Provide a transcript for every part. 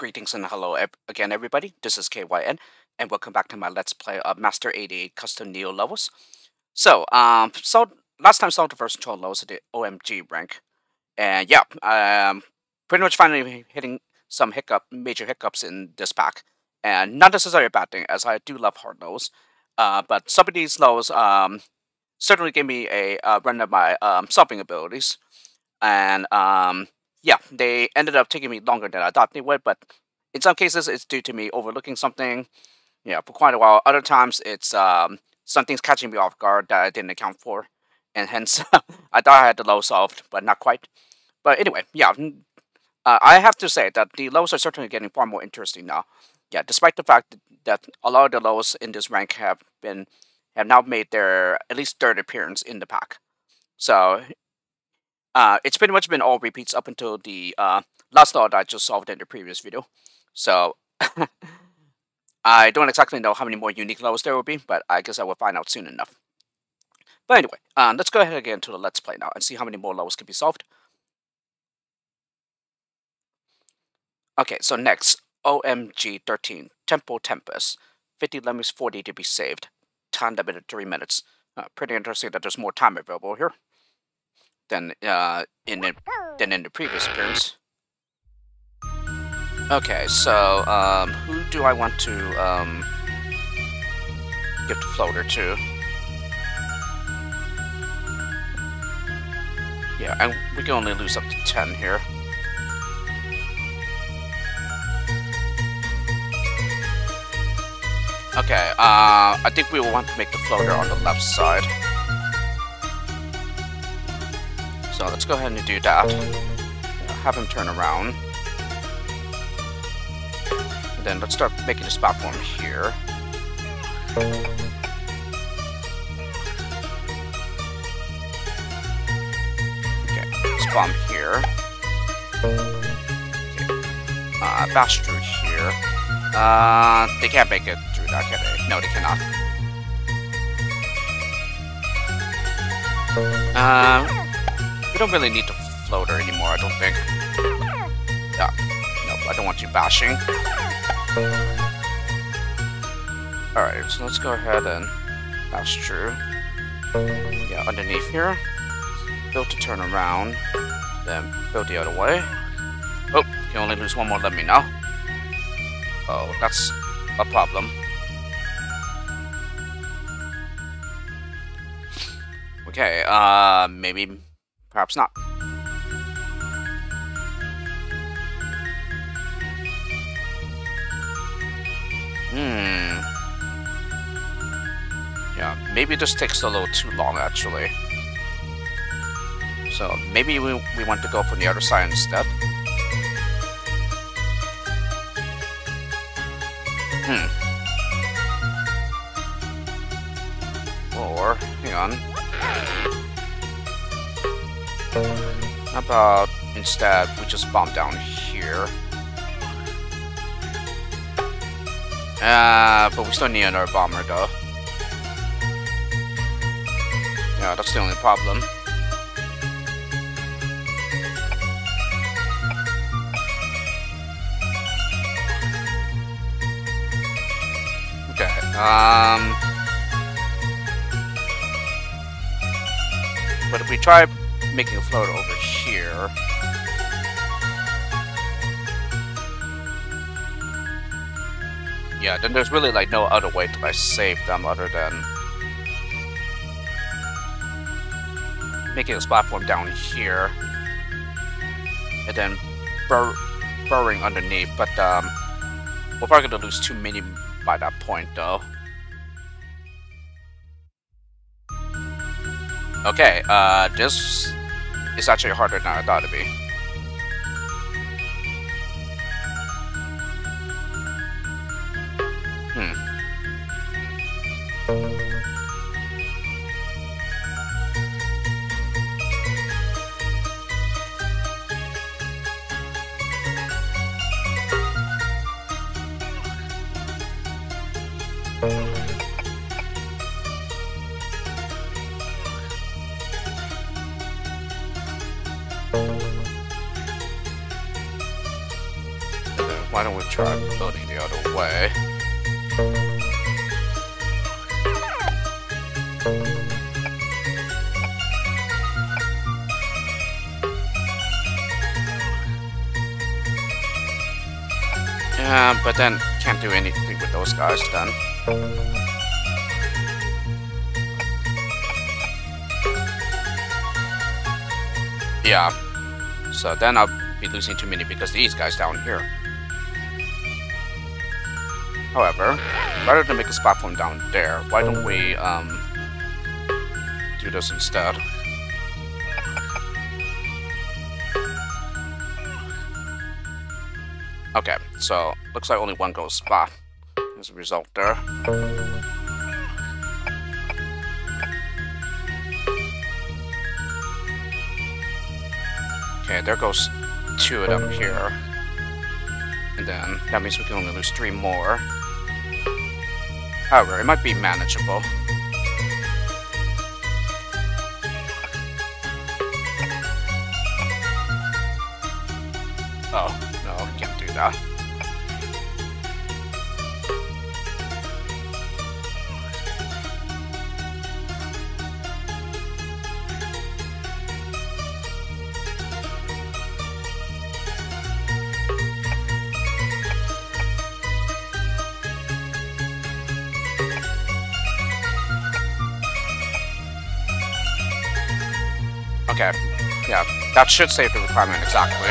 Greetings and hello again, everybody. This is KYN, and welcome back to my Let's Play of Master 88 Custom Neo levels. So, um, so last time saw the first control levels at the OMG rank, and yeah, um, pretty much finally hitting some hiccup, major hiccups in this pack, and not necessarily a bad thing, as I do love hard lows. Uh, but some of these lows, um, certainly gave me a uh, run of my um, solving abilities, and um yeah, they ended up taking me longer than I thought they would, but in some cases it's due to me overlooking something, yeah, for quite a while. Other times it's um, something's catching me off guard that I didn't account for, and hence I thought I had the low solved, but not quite. But anyway, yeah, uh, I have to say that the lows are certainly getting far more interesting now. Yeah, despite the fact that a lot of the lows in this rank have been have now made their at least third appearance in the pack. So uh, it's pretty much been all repeats up until the uh, last that I just solved in the previous video. So, I don't exactly know how many more unique levels there will be, but I guess I will find out soon enough. But anyway, um, let's go ahead and get into the Let's Play now and see how many more levels can be solved. Okay, so next, OMG 13, Tempo Tempest. 50 lemons, 40 to be saved. Time limit of 3 minutes. Uh, pretty interesting that there's more time available here than uh, in the, than in the previous appearance. Okay, so um, who do I want to um, give the floater to? Yeah, and we can only lose up to 10 here. Okay, uh, I think we want to make the floater on the left side. So let's go ahead and do that. Have him turn around. And then let's start making this platform here. Okay, let's bomb here. Okay. Uh, bash through here. Uh, they can't make it through that, can they? No, they cannot. Um, don't really need the floater anymore, I don't think. Yeah. Nope, I don't want you bashing. Alright, so let's go ahead and bash through. Yeah, underneath here. Build to turn around. Then build the other way. Oh, you only lose one more, let me know. Oh, that's a problem. Okay, uh, maybe Perhaps not. Hmm. Yeah, maybe this takes a little too long, actually. So, maybe we, we want to go from the other side instead. Hmm. Or, hang on. How about instead we just bomb down here? Uh, but we still need another bomber though. Yeah, that's the only problem. Okay, um... But if we try making a float over here. Yeah, then there's really like no other way to like save them other than making this platform down here and then bur burrowing underneath. But um, we're probably gonna lose too many by that point though. Okay, uh, this it's actually harder than I thought it'd be. Why don't we try building the other way? Yeah, but then can't do anything with those guys then. Yeah. So then I'll be losing too many because these guys down here. However, rather than make a platform down there, why don't we um, do this instead? Okay, so looks like only one goes splat as a result there. Okay, there goes two of them here. And then that means we can only lose three more. However, it might be manageable. Oh, no, can't do that. Okay, yeah, that should save the requirement exactly.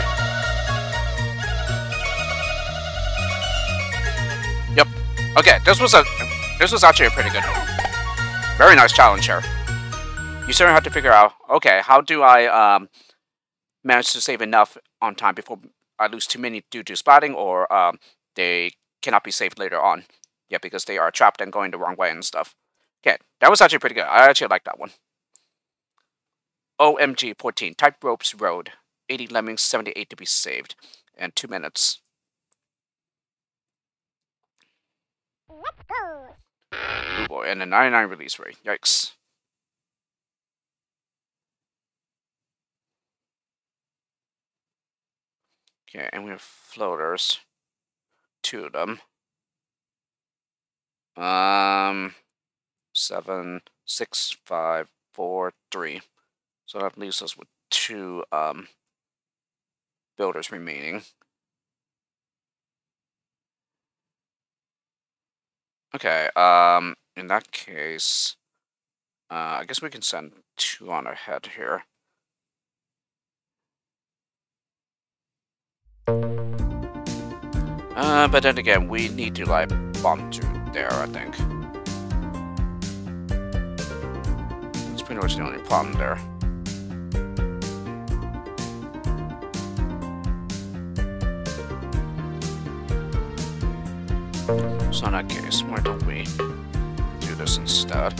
Yep. Okay, this was a this was actually a pretty good one. Very nice challenge here. You certainly have to figure out, okay, how do I um, manage to save enough on time before I lose too many due to splatting or um, they cannot be saved later on. Yeah, because they are trapped and going the wrong way and stuff. Okay, that was actually pretty good. I actually like that one. OMG 14, Tight Ropes Road. 80 lemmings, 78 to be saved. And 2 minutes. Oh boy, and a 99 release rate. Yikes. Okay, and we have floaters. Two of them. Um, seven, six, five, four, three. So that leaves us with two um, builders remaining. Okay, um, in that case, uh, I guess we can send two on ahead here. Uh, but then again, we need to, like, bomb through there, I think. It's pretty much the only problem there. So in that case, why don't we do this instead?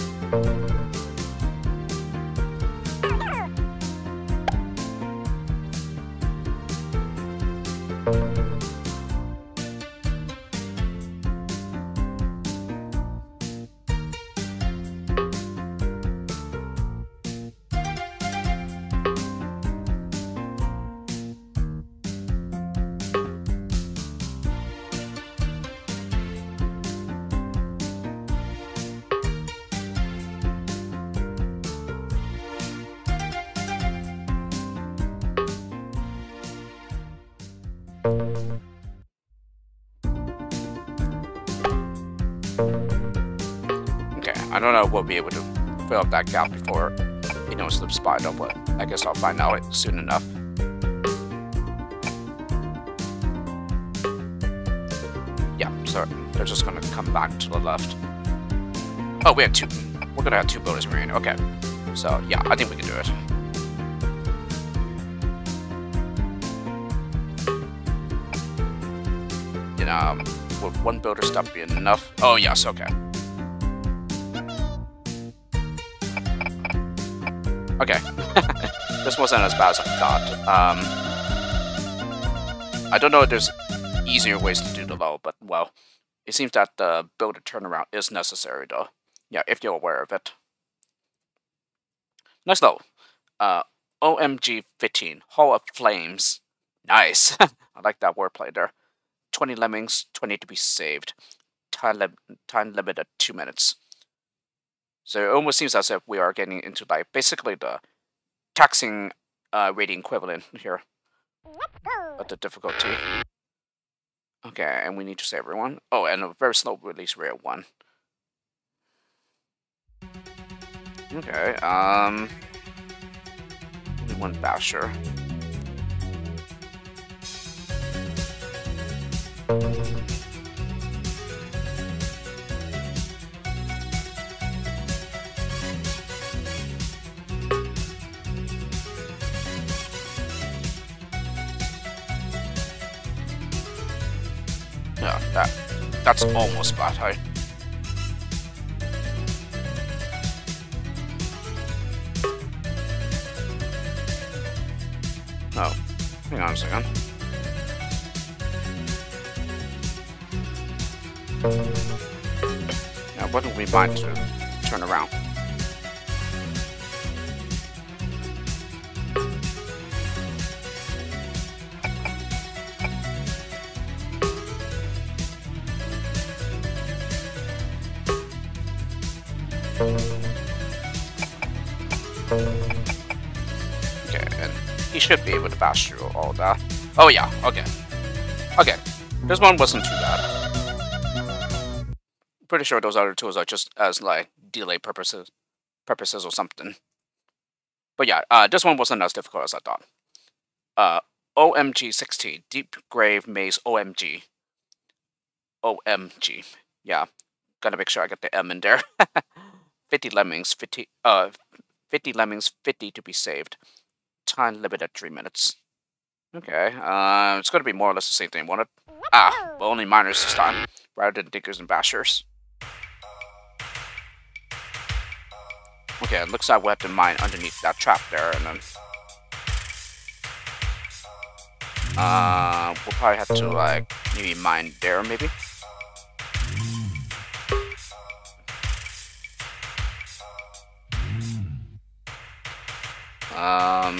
Know we'll be able to fill up that gap before you he knows the spider, but I guess I'll find out soon enough. Yeah, so they're just gonna come back to the left. Oh, we have two. We're gonna have two builders remaining. Okay. So, yeah, I think we can do it. You know, would one builder stop be enough? Oh, yes. Okay. This wasn't as bad as I thought. Um, I don't know if there's easier ways to do the level, but, well, it seems that the builder turnaround is necessary, though. Yeah, if you're aware of it. Next level. Uh, OMG 15, Hall of Flames. Nice. I like that wordplay there. 20 lemmings, 20 to be saved. Time, li time limit at 2 minutes. So it almost seems as if we are getting into like basically the taxing uh, rating equivalent here. But the difficulty. Okay, and we need to save everyone. Oh, and a very slow release rate 1. Okay, um... Only one basher. That that's almost bad height. Oh, hang on a second. Now, what do we mind to turn around? Should be able to bash through all that. Oh yeah, okay. Okay, this one wasn't too bad. Pretty sure those other tools are just as like delay purposes, purposes or something. But yeah, uh, this one wasn't as difficult as I thought. Uh, OMG 16, Deep Grave Maze OMG. OMG. Yeah, gotta make sure I get the M in there. 50 lemmings, 50, uh, 50 lemmings, 50 to be saved. Time limited 3 minutes. Okay, uh, it's gonna be more or less the same thing, won't it? Ah, but only miners this time, rather than diggers and bashers. Okay, it looks like we have to mine underneath that trap there, and then... Uh, we'll probably have to, like, maybe mine there, maybe? Um...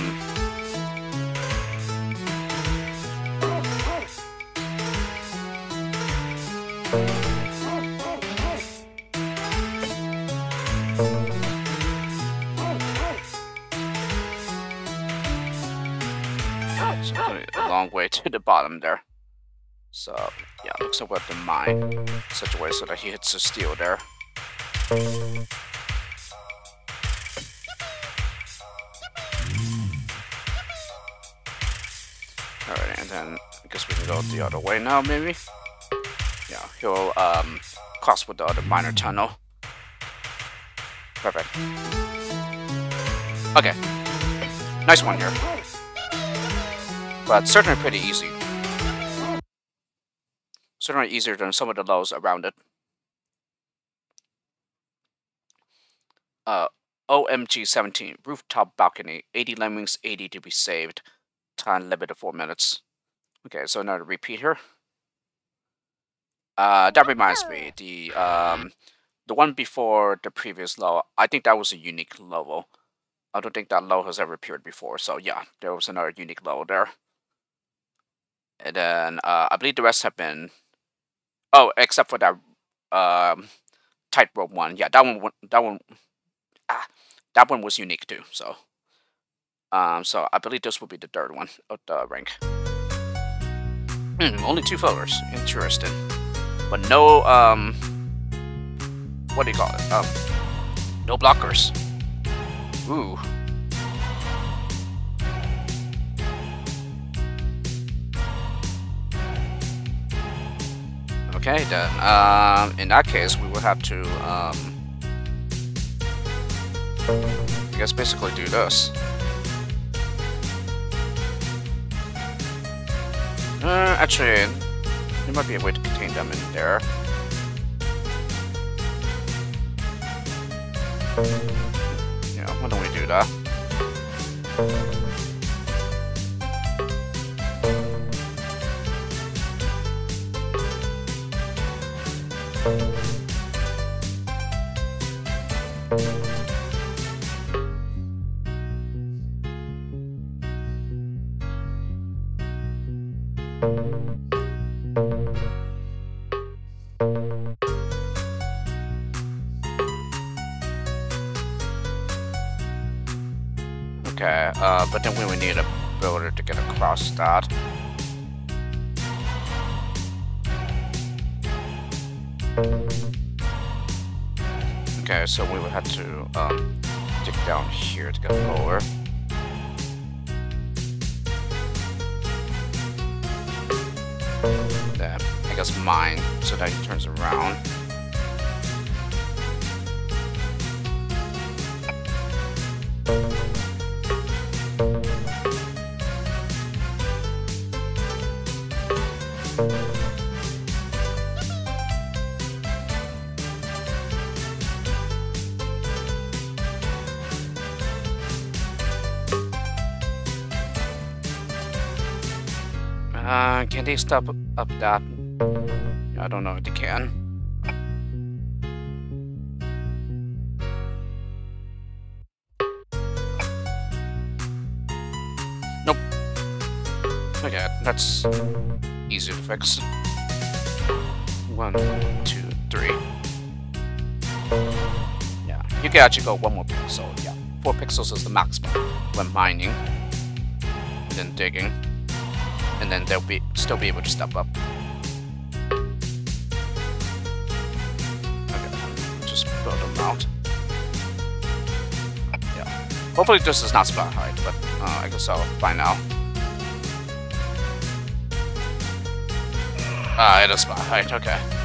A long way to the bottom there. So, yeah, looks like we have to mine such a way so that he hits the steel there. Alright, and then I guess we can go the other way now, maybe? Yeah, he'll um, cross with the other miner tunnel. Perfect. Okay. Nice one here. But certainly pretty easy. Certainly easier than some of the lows around it. Uh, OMG 17, rooftop balcony, 80 lemmings, 80 to be saved. Time limit of 4 minutes. Okay, so another repeat here. Uh, that reminds me, the um, the one before the previous level, I think that was a unique level. I don't think that low has ever appeared before, so yeah, there was another unique level there. And then, uh, I believe the rest have been... Oh, except for that um, tightrope one. Yeah, that one, that one, that one was unique too, so... Um, so I believe this will be the third one of the rank. Hmm, only two floaters. Interesting. But no, um... What do you call it? Um, no blockers. Ooh. Okay, then. Um, in that case, we will have to, um... I guess basically do this. Uh, actually, there might be a way to contain them in there. Yeah, why don't we do that? Thank you. But then we would need a builder to get across that. Okay, so we would have to um, dig down here to get lower. Then, I guess mine, so that he turns around. They stop up that? I don't know if they can. Nope. Okay, that's easy to fix. One, two, three. Yeah, you can actually go one more pixel. Yeah, four pixels is the maximum when mining then digging and then they'll be still be able to step up. Okay, just build them out. Yeah. Hopefully this is not splat height, but uh, I guess I'll find out. Ah, it is splat height, okay.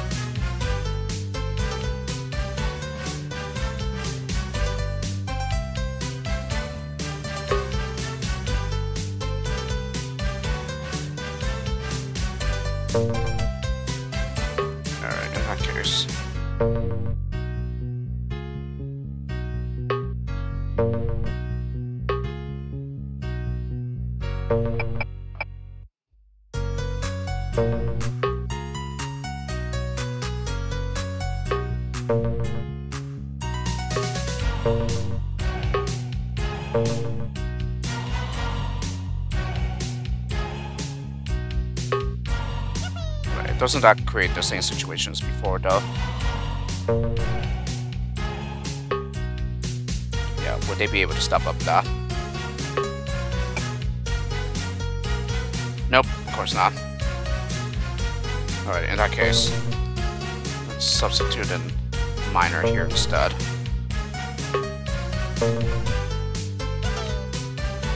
Doesn't that create the same situations before though? Yeah, would they be able to step up that? Nope, of course not. Alright, in that case, let's substitute a miner here instead.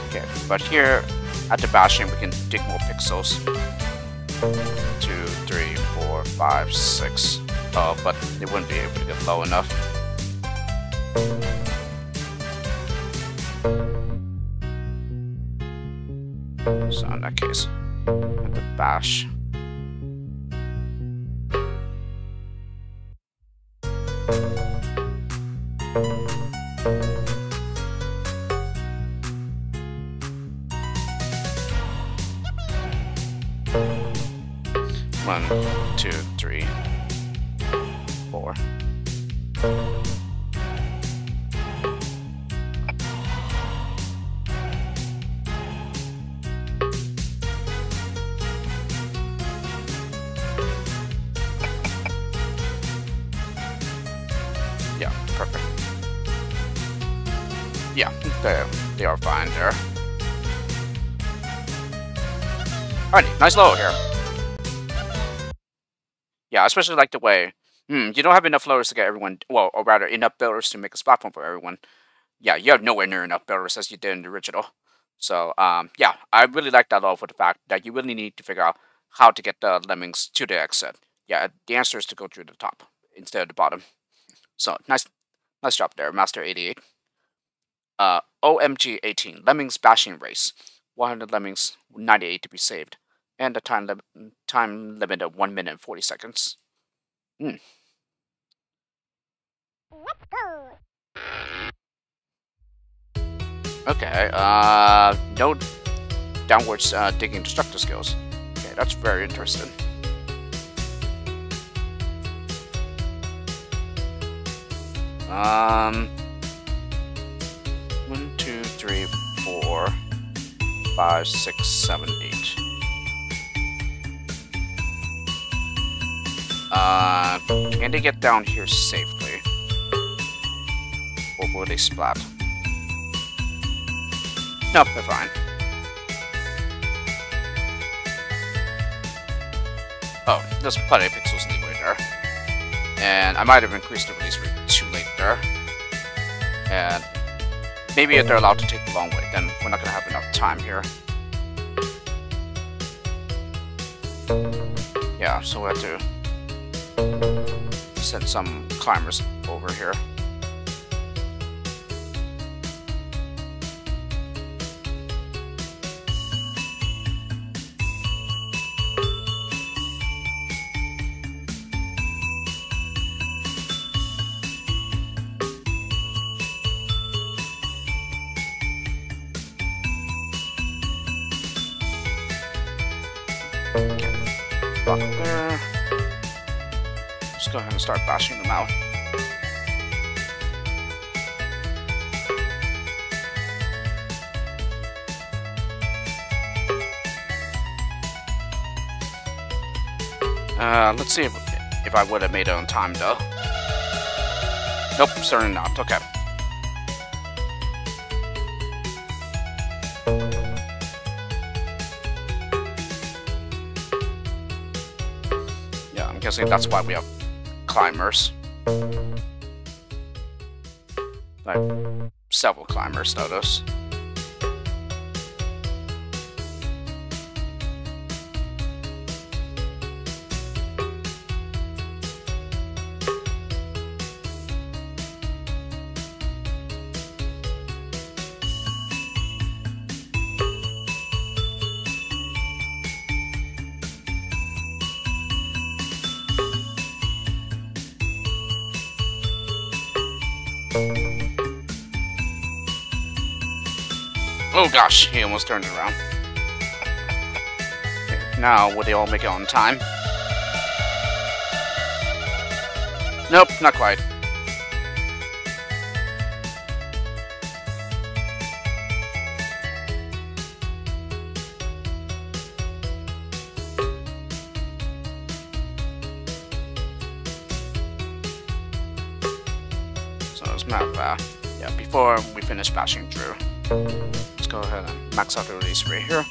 Okay, but here at the bashing we can dig more pixels. Two, three, four, five, six. Oh, but they wouldn't be able to get low enough. So in that case, at the bash. Nice low here. Yeah, I especially like the way, hmm, you don't have enough loaders to get everyone, well, or rather, enough builders to make a platform for everyone. Yeah, you have nowhere near enough builders as you did in the original. So, um, yeah, I really like that all for the fact that you really need to figure out how to get the lemmings to the exit. Yeah, the answer is to go through the top instead of the bottom. So, nice, nice job there, Master 88. Uh, OMG 18, Lemmings Bashing Race. 100 lemmings, 98 to be saved and a time, li time limit of 1 minute and 40 seconds. Hmm. Okay, uh, no downwards uh, digging destructive skills. Okay, that's very interesting. Um, one, two, three, four, five, six, seven, eight. Uh, can they get down here safely? Or will they splat? Nope, they're fine. Oh, there's plenty of pixels anyway there. And I might have increased the release rate too late there. And maybe if they're allowed to take the long way, then we're not going to have enough time here. Yeah, so we have to send some climbers over here. Block there. Just go ahead and start bashing them out. Uh, let's see if, if I would have made it on time, though. Nope, certainly not. Okay. Yeah, I'm guessing that's why we have climbers. Like, several climbers, notice. Gosh, he almost turned it around. Now, will they all make it on time? Nope, not quite. So it's map, uh, yeah, before we finish bashing through. Go ahead and max out the release right here.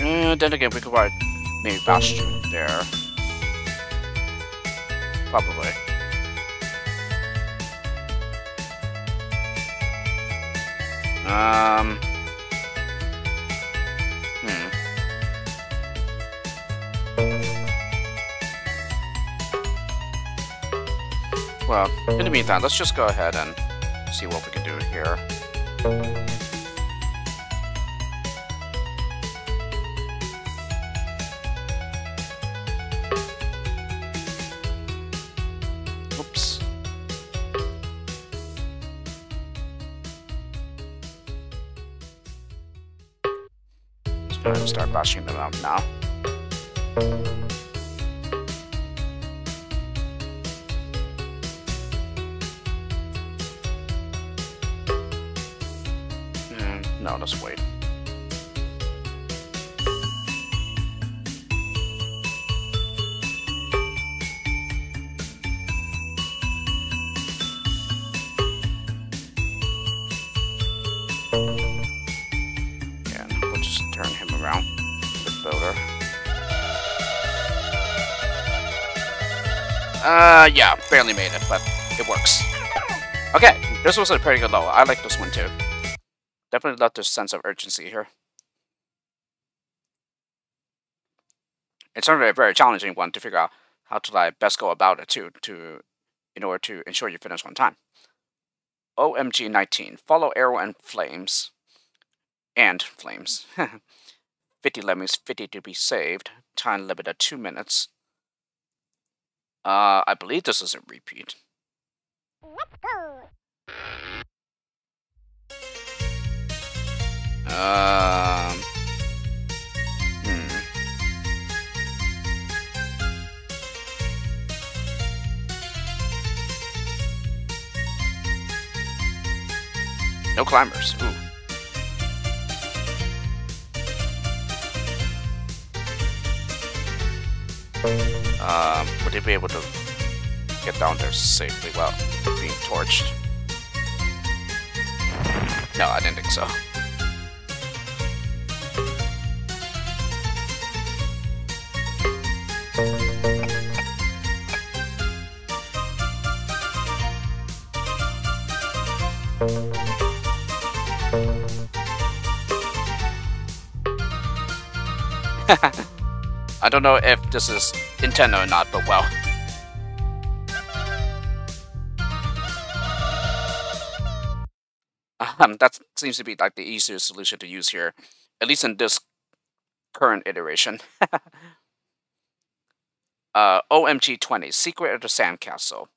And then again, we could write maybe Bastion there. Probably. Um. Well, in the meantime, let's just go ahead and see what we can do here. Oops. Let's go ahead and start bashing them out now. Uh, yeah, barely made it, but it works. Okay, this was a pretty good level. I like this one too. Definitely love this sense of urgency here. It's certainly a very challenging one to figure out how to like best go about it too, to in order to ensure you finish on time. OMG 19. Follow arrow and flames. And flames. 50 lemmings, 50 to be saved. Time limit at 2 minutes. Uh, I believe this is a repeat. Let's go. Um. Hmm. No climbers. Ooh. Um, would they be able to get down there safely without being torched? No, I didn't think so. I don't know if this is intended or not, but well. Um, that seems to be like the easiest solution to use here, at least in this current iteration. uh, OMG 20, Secret of the Sand Castle.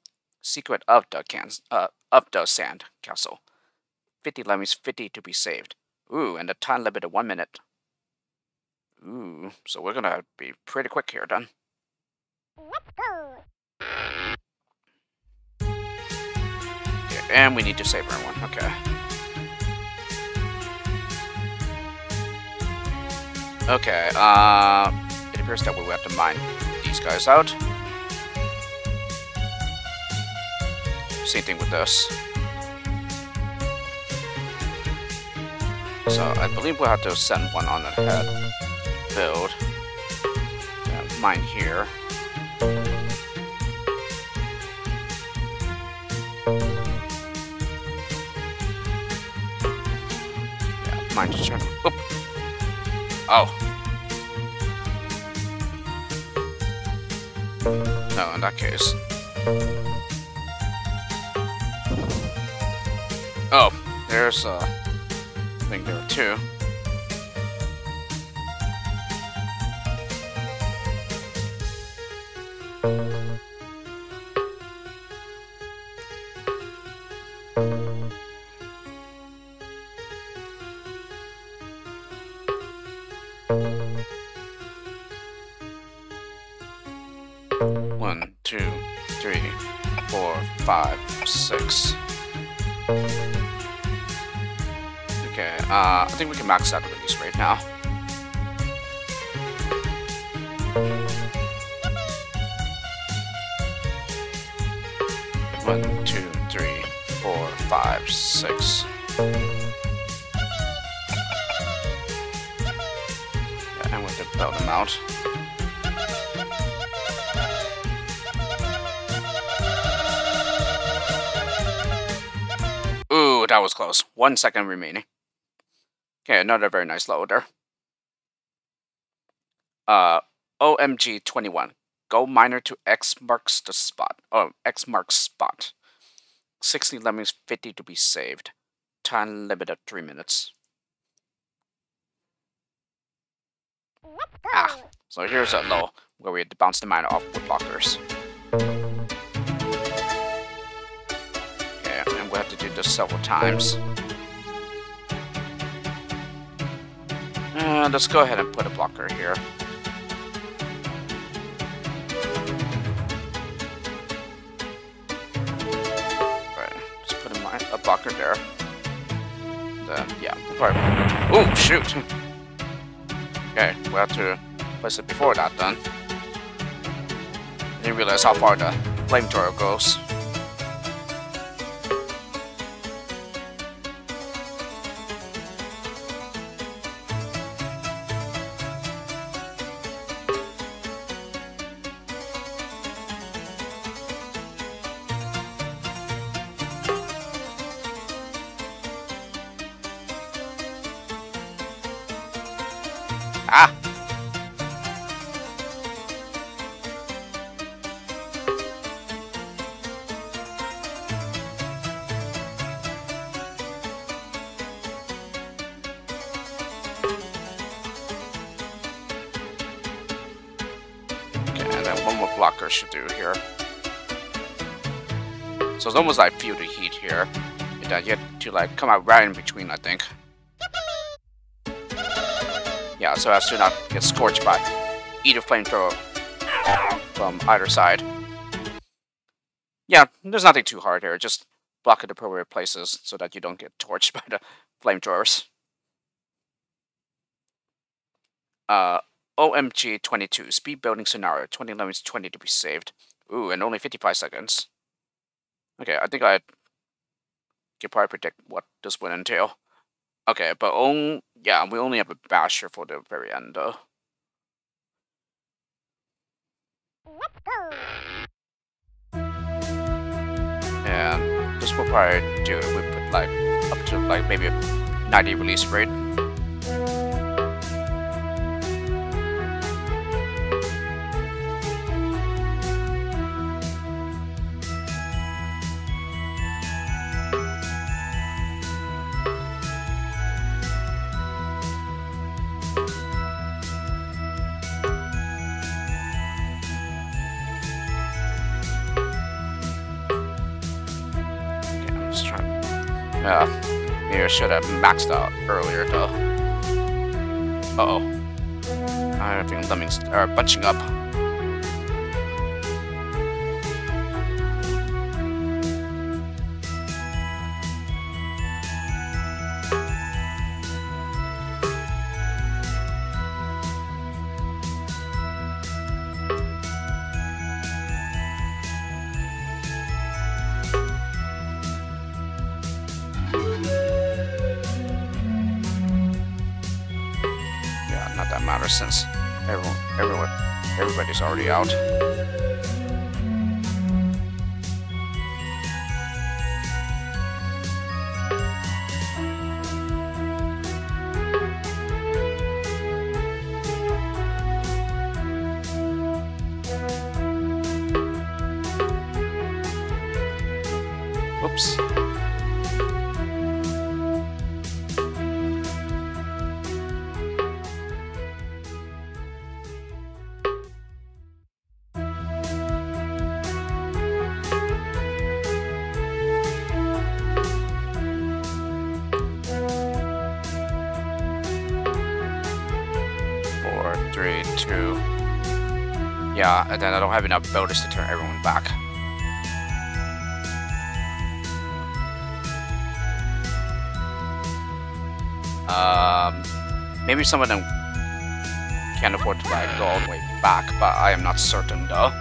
Secret of the can uh, of the Sand Castle. 50 lemons, 50 to be saved. Ooh, and the time limit of one minute. Ooh, so we're gonna be pretty quick here then. Let's go. And we need to save everyone. Okay. Okay, uh, it appears that we have to mine these guys out. Same thing with this. So I believe we'll have to send one on ahead. Build. Yeah, mine here. Yeah, mine just trying to. Oop. Oh. No, in that case. Oh, there's uh, I think there are two. Uh, I think we can max out the release rate now. Six. We have to build them out. Ooh, that was close. One second remaining. Okay, another very nice loader. Uh, OMG 21. Go miner to X marks the spot. Oh, X marks spot. 60 lemons, 50 to be saved. Time limit of 3 minutes. Ah, so here's a low where we had to bounce the miner off with blockers. Okay, and we have to do this several times. Uh, let's go ahead and put a blocker here. Blocker there. Yeah, Oh, shoot! Okay, we have to place it before that then. Didn't realize how far the flamethrower goes. Here. So it's almost like feel the heat here. And you have to like come out right in between, I think. Yeah, so as to not get scorched by either flamethrower from either side. Yeah, there's nothing too hard here. Just block at appropriate places so that you don't get torched by the flamethrowers. Uh, OMG 22, speed building scenario, 20 lemons, 20 to be saved. Ooh, and only 55 seconds. Okay, I think I can probably predict what this would entail. Okay, but on, yeah, we only have a basher for the very end though. Let's go. And this will probably do it. We put like up to like maybe a 90 release rate. Yeah, maybe I should have maxed out earlier though. Uh oh. I think lemmings are bunching up. Out. Three, two. Yeah, and then I don't have enough builders to turn everyone back. Um, maybe some of them can afford to like go all the way back, but I am not certain though.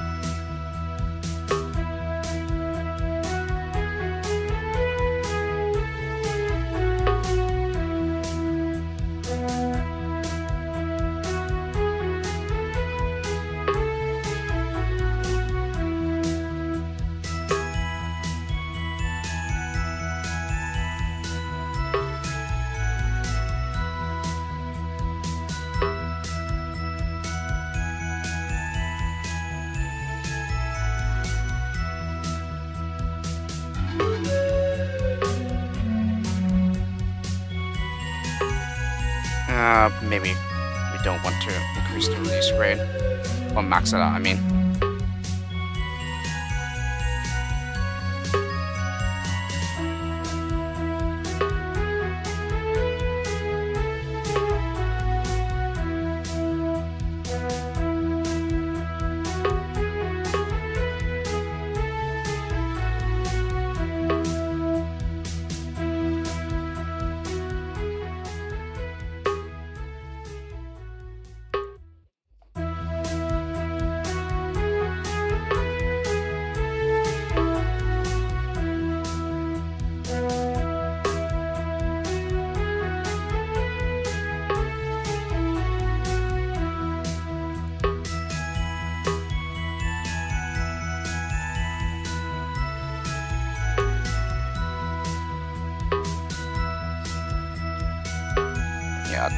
Max it out, I mean.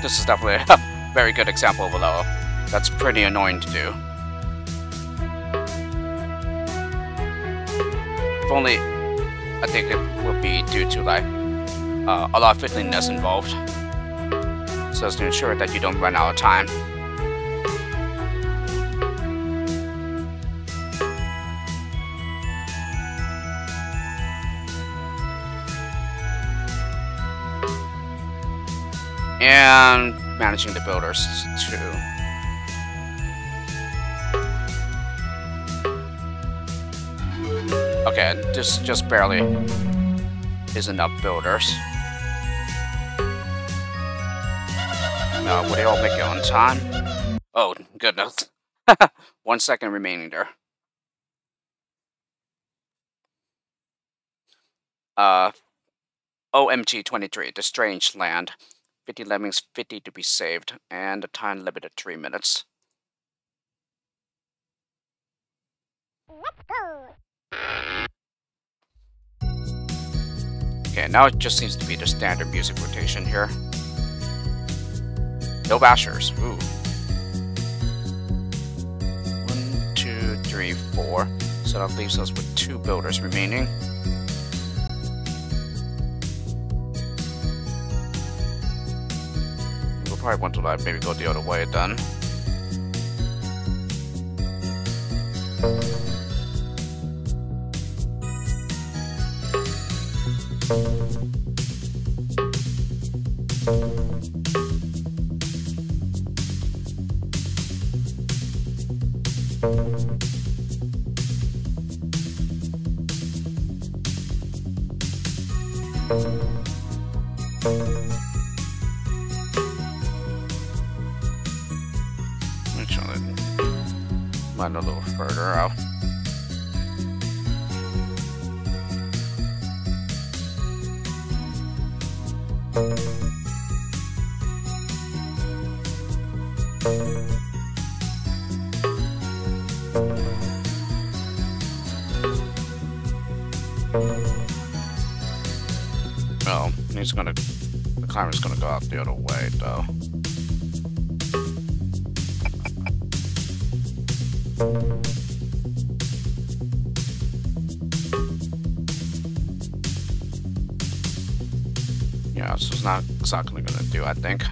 This is definitely a very good example of a level. That's pretty annoying to do. If only, I think it would be due to like uh, a lot of fiddliness involved. So as to ensure that you don't run out of time. And managing the builders too. Okay, this just barely is enough builders. Uh, would they all make it on time? Oh, goodness. One second remaining there. Uh, OMG 23, The Strange Land. 50 lemmings, 50 to be saved, and the time limited 3 minutes. Let's go! Okay, now it just seems to be the standard music rotation here. No bashers. Ooh. One, two, three, four. So that leaves us with two builders remaining. Probably want to like maybe go the other way then. Yeah, so it's not exactly gonna do, I think.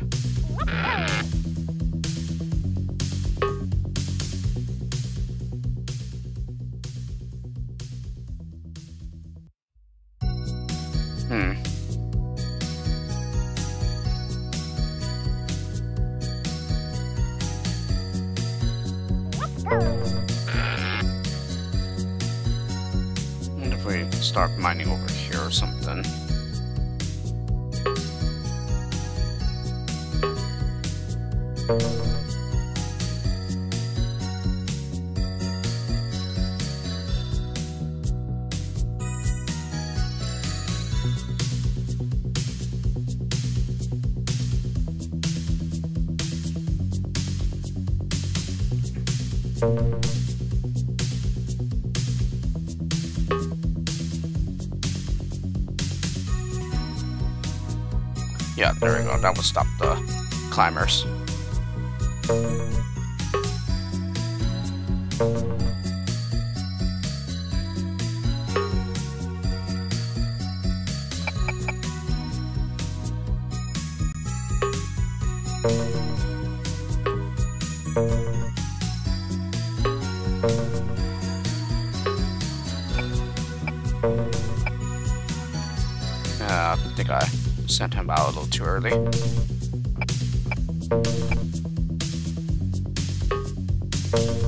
Too early. Okay,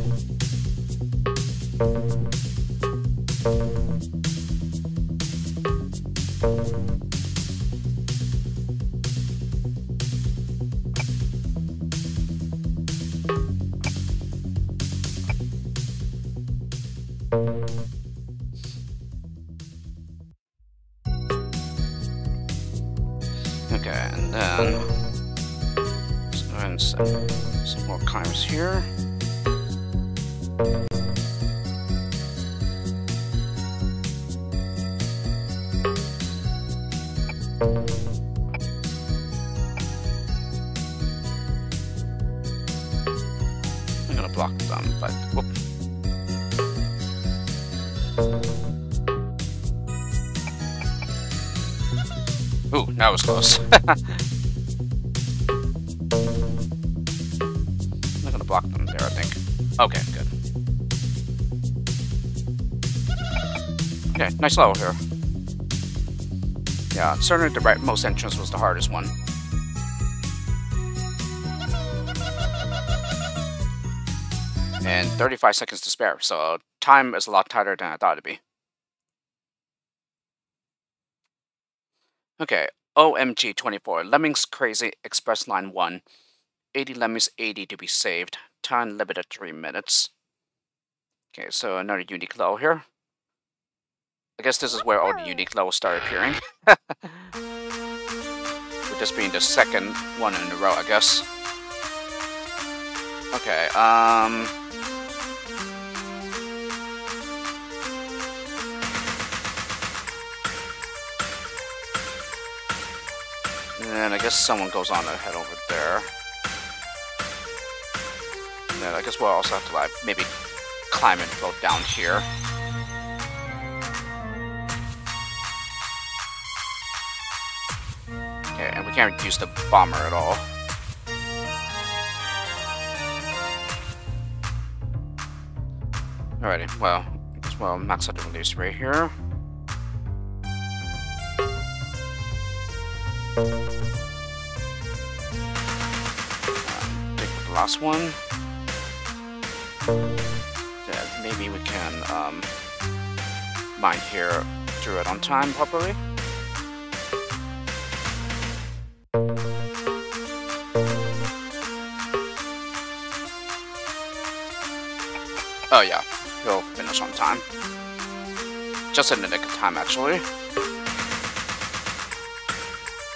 I'm not gonna block them there, I think. Okay, good. Okay, nice level here. Yeah, certainly the rightmost entrance was the hardest one. And 35 seconds to spare, so time is a lot tighter than I thought it'd be. Okay, OMG 24, Lemmings Crazy Express Line 1. 80 lemons, 80 to be saved. Time limited 3 minutes. Okay, so another unique level here. I guess this is where all the unique levels start appearing. With this being the second one in a row, I guess. Okay, um... And I guess someone goes on ahead over there. And then I guess we'll also have to like maybe climb and float down here. Okay, and we can't use the bomber at all. Alrighty, well, I guess we'll max out the release right here. Last one. Maybe we can um, mine here, do it on time properly. Oh yeah, he'll finish on time. Just in the nick of time, actually.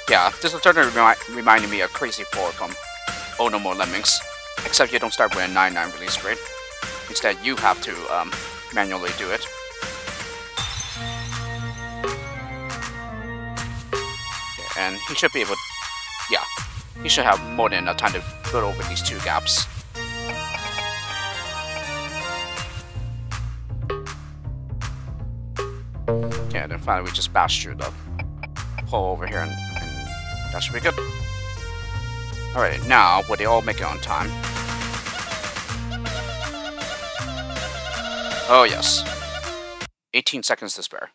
Yeah, this is starting to remi reminding me of Crazy 4 from Oh No More Lemmings. Except you don't start with a 9-9 release rate. Instead, you have to um, manually do it. and he should be able... Yeah, he should have more than enough time to put over these two gaps. Yeah, then finally we just bash through the hole over here and, and that should be good. Alright, now, will they all make it on time? Oh, yes. 18 seconds to spare.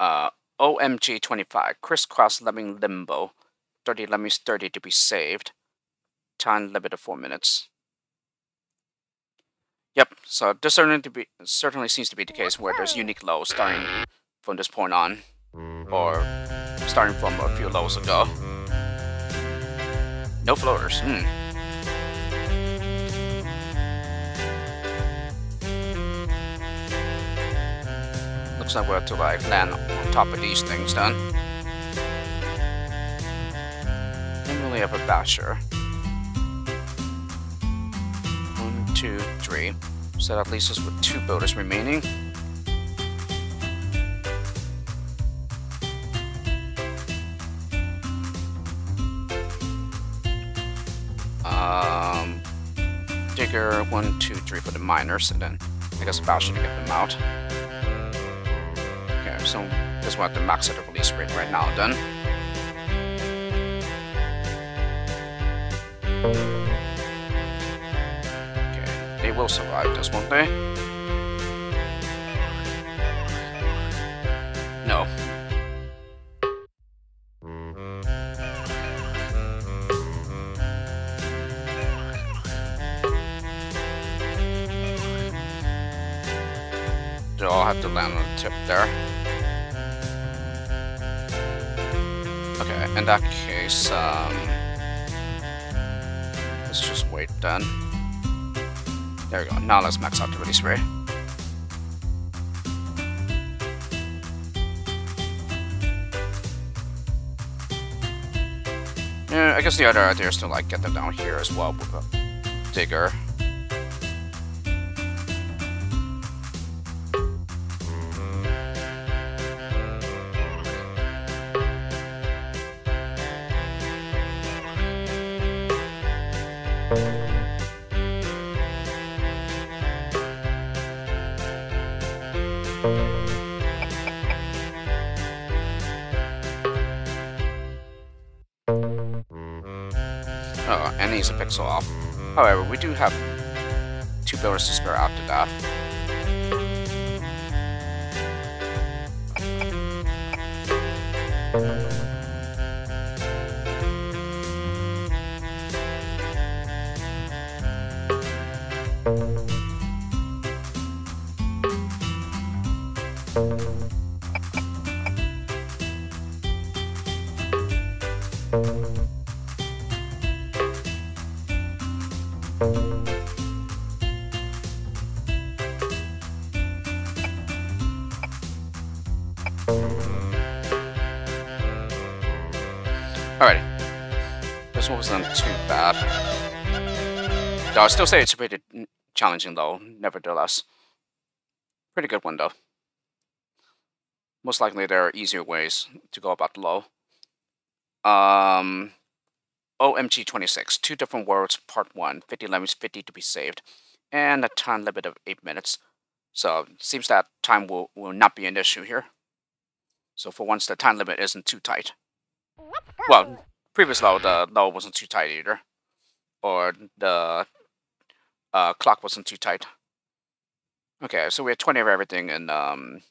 Uh, OMG 25. Crisscross Lemming Limbo. 30 Lemmings 30 to be saved. Time limit of 4 minutes. Yep, so this certainly, to be, certainly seems to be the case where there's unique lows starting from this point on. Or starting from a few levels ago. No floaters, hmm. Looks like we have to like land on top of these things then. Don't really have a basher. One, two, three. So that leaves us with two builders remaining. Um, digger, one, two, three for the miners, and then I guess a basher to get them out. So just want the max of the release rate right now done. Okay, they will survive this, won't they? No. They all have to land on the tip there. In that case, um, let's just wait then. There we go. Now let's max out the release spray. Yeah, I guess the other idea is to like get them down here as well with a digger. Pixel off. However, we do have two builders to spare after that. Though I still say it's a pretty challenging though, nevertheless. Pretty good one though. Most likely there are easier ways to go about the low. Um, OMG 26, two different worlds, part 1, 50 lemons, 50 to be saved, and a time limit of 8 minutes. So it seems that time will, will not be an issue here. So for once, the time limit isn't too tight. Well, previous low, the low wasn't too tight either. Or the uh, clock wasn't too tight. Okay, so we have 20 of everything and um,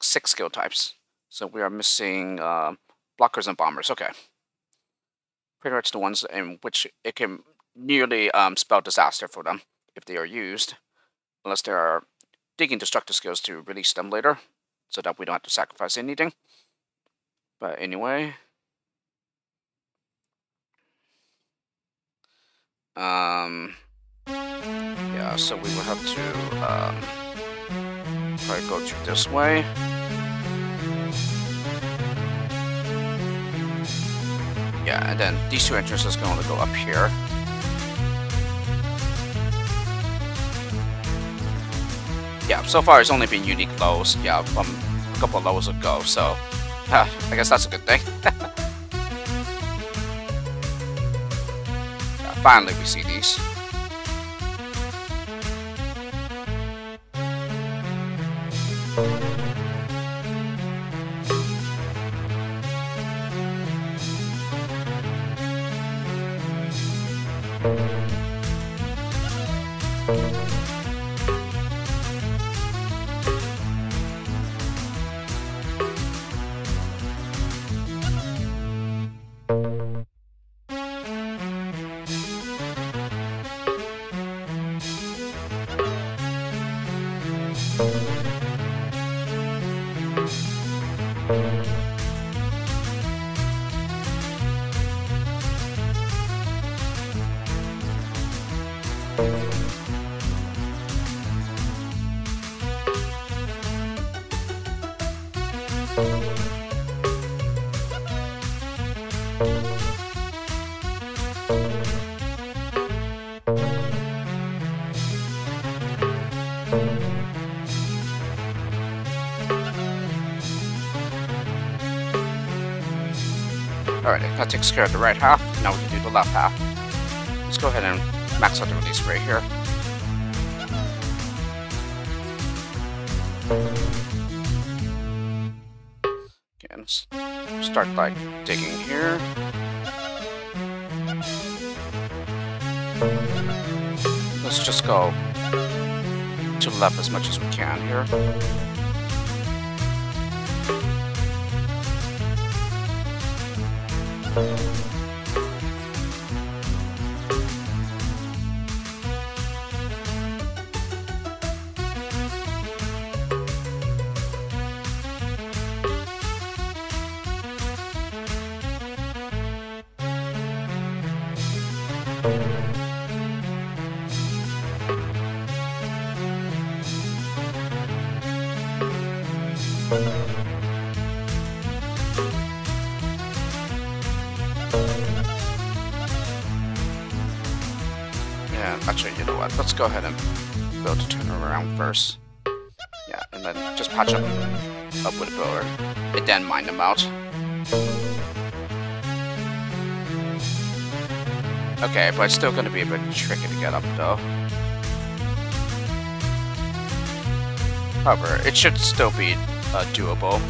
6 skill types. So we are missing uh, blockers and bombers. Okay. Pretty much the ones in which it can nearly um, spell disaster for them if they are used. Unless there are digging destructive skills to release them later. So that we don't have to sacrifice anything. But anyway... Um, yeah, so we will have to um, probably go through this way. Yeah, and then these two entrances can only go up here. Yeah, so far it's only been unique lows, yeah, from a couple of levels ago, so uh, I guess that's a good thing. yeah, finally we see these. That takes care of the right half. Now we can do the left half. Let's go ahead and max out the release rate here. Again, start by digging here. Let's just go to the left as much as we can here. Go ahead and build a turn around first. Yeah, and then just patch up, up with a blower. And then mine them out. Okay, but it's still going to be a bit tricky to get up, though. However, it should still be uh, doable.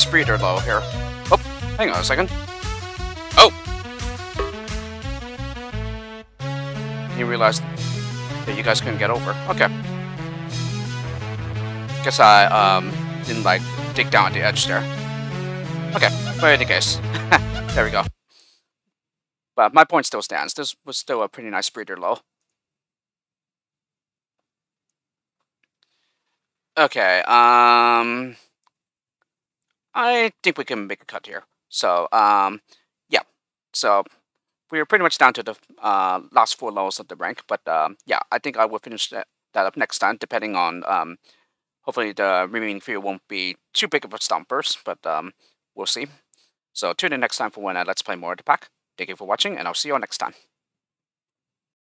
Nice breeder low here. Oh, hang on a second. Oh! You realized that you guys couldn't get over. Okay. Guess I, um, didn't, like, dig down at the edge there. Okay, but in any case. there we go. But my point still stands. This was still a pretty nice breeder low. Okay, um... I think we can make a cut here. So, um, yeah. So, we're pretty much down to the uh, last four levels of the rank. But, um, yeah, I think I will finish that, that up next time, depending on, um, hopefully the remaining few won't be too big of a stompers, but, um, we'll see. So, tune in next time for when I Let's Play more of the pack. Thank you for watching, and I'll see you all next time.